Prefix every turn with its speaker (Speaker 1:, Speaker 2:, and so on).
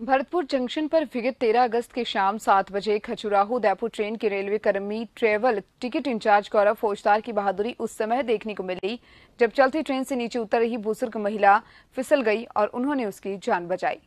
Speaker 1: Bharatpur junction पर विगत 13 अगस्त की शाम सात बजे खजुराहो उदयपुर ट्रेन के रेलवे कर्मी travel ticket incharge Gaurav Faujdar की बहादुरी उस समय देखने को मिली, जब चलती ट्रेन से नीचे उतर रही बुज़ुर्ग महिला फिसल गई और उन्होंने उसकी जान बचाई।